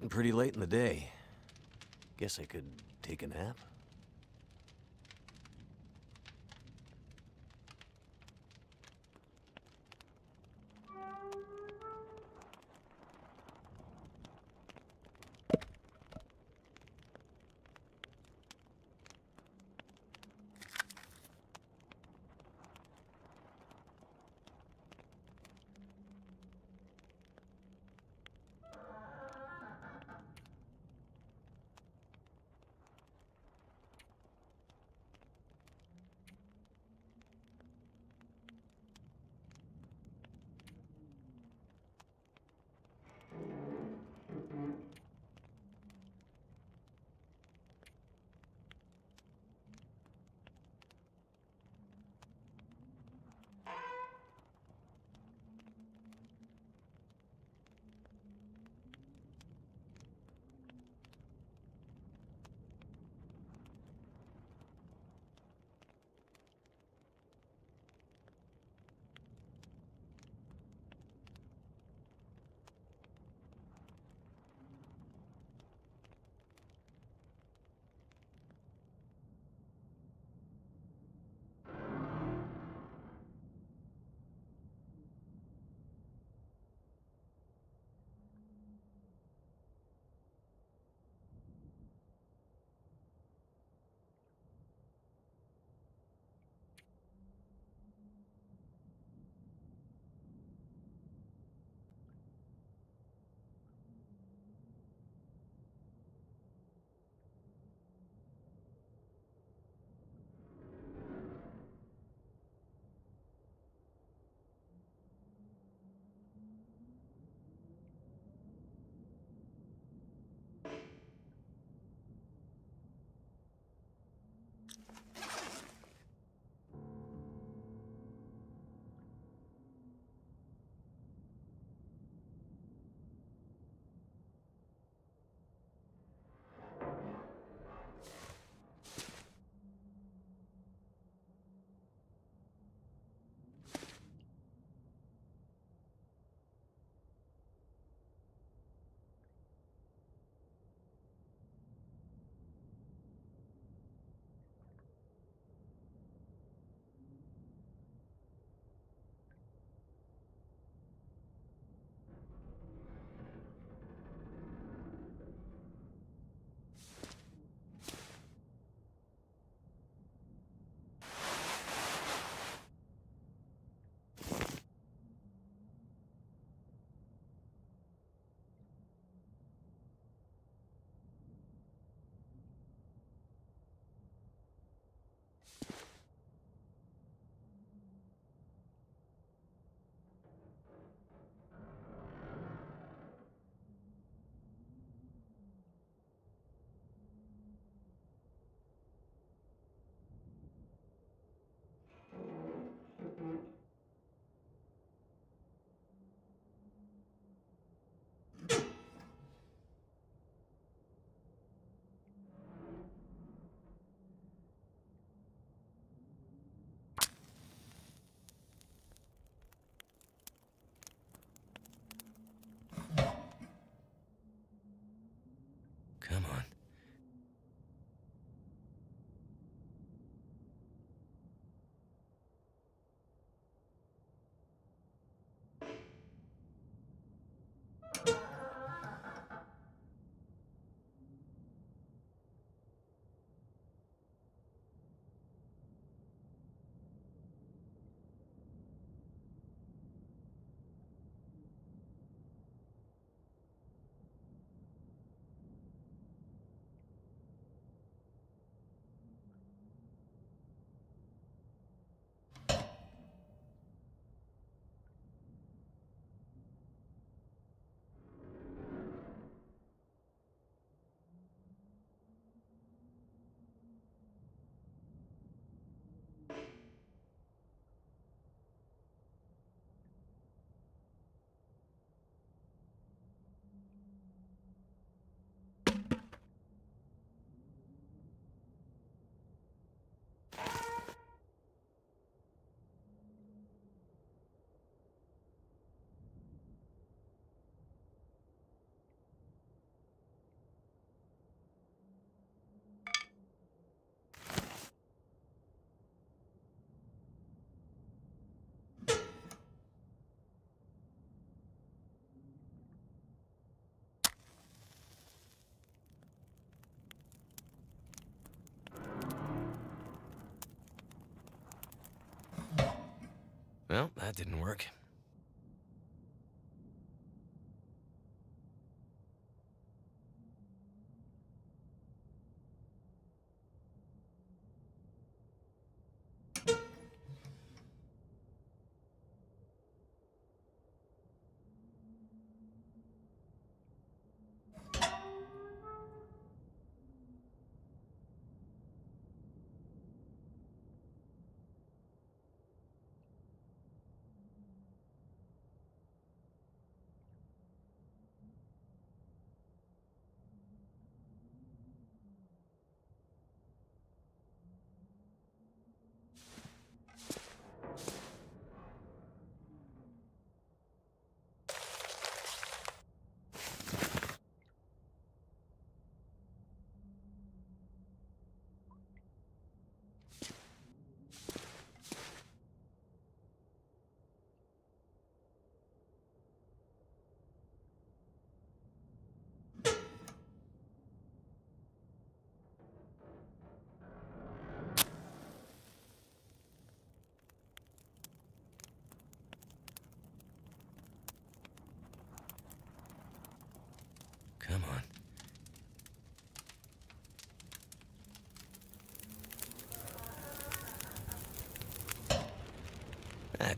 Getting pretty late in the day. Guess I could take a nap? Well, that didn't work.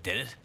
Did it.